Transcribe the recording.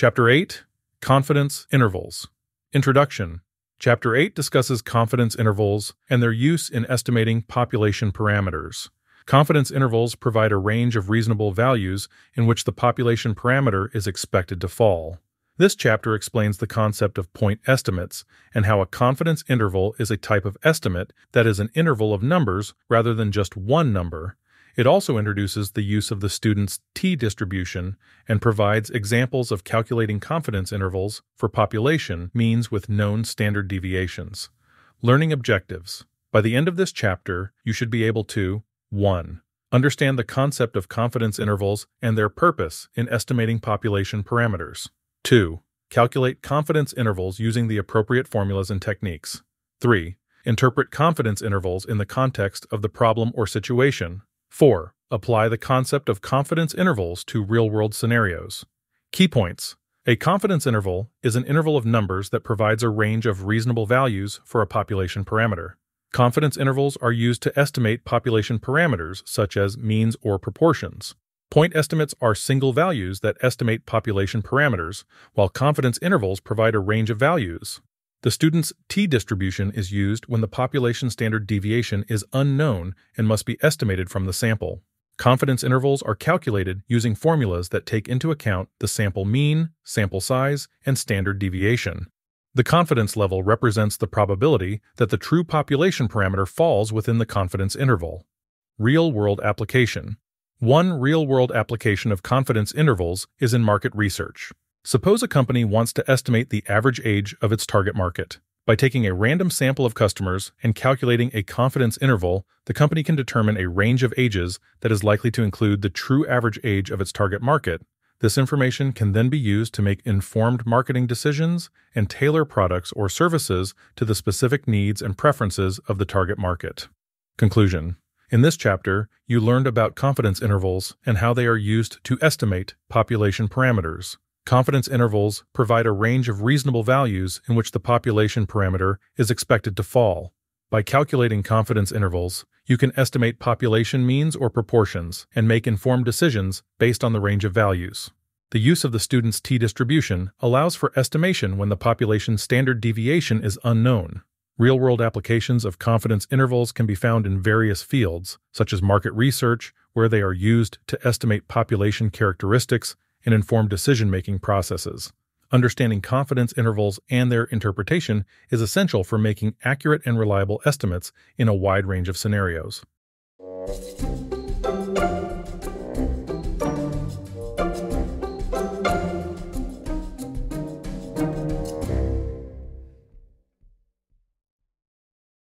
Chapter 8 Confidence Intervals. Introduction. Chapter 8 discusses confidence intervals and their use in estimating population parameters. Confidence intervals provide a range of reasonable values in which the population parameter is expected to fall. This chapter explains the concept of point estimates and how a confidence interval is a type of estimate that is an interval of numbers rather than just one number. It also introduces the use of the student's t distribution and provides examples of calculating confidence intervals for population means with known standard deviations. Learning objectives. By the end of this chapter, you should be able to 1. Understand the concept of confidence intervals and their purpose in estimating population parameters. 2. Calculate confidence intervals using the appropriate formulas and techniques. 3. Interpret confidence intervals in the context of the problem or situation. 4. Apply the concept of confidence intervals to real world scenarios. Key points A confidence interval is an interval of numbers that provides a range of reasonable values for a population parameter. Confidence intervals are used to estimate population parameters such as means or proportions. Point estimates are single values that estimate population parameters, while confidence intervals provide a range of values. The student's t distribution is used when the population standard deviation is unknown and must be estimated from the sample. Confidence intervals are calculated using formulas that take into account the sample mean, sample size, and standard deviation. The confidence level represents the probability that the true population parameter falls within the confidence interval. Real world application. One real world application of confidence intervals is in market research. Suppose a company wants to estimate the average age of its target market. By taking a random sample of customers and calculating a confidence interval, the company can determine a range of ages that is likely to include the true average age of its target market. This information can then be used to make informed marketing decisions and tailor products or services to the specific needs and preferences of the target market. Conclusion in this chapter, you learned about confidence intervals and how they are used to estimate population parameters. Confidence intervals provide a range of reasonable values in which the population parameter is expected to fall. By calculating confidence intervals, you can estimate population means or proportions and make informed decisions based on the range of values. The use of the student's t distribution allows for estimation when the population standard deviation is unknown. Real world applications of confidence intervals can be found in various fields, such as market research, where they are used to estimate population characteristics and inform decision making processes. Understanding confidence intervals and their interpretation is essential for making accurate and reliable estimates in a wide range of scenarios.